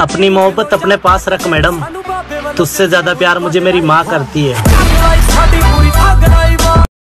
अपनी मोहब्बत अपने पास रख मैडम। तुझसे ज़्यादा प्यार मुझे मेरी माँ करती है।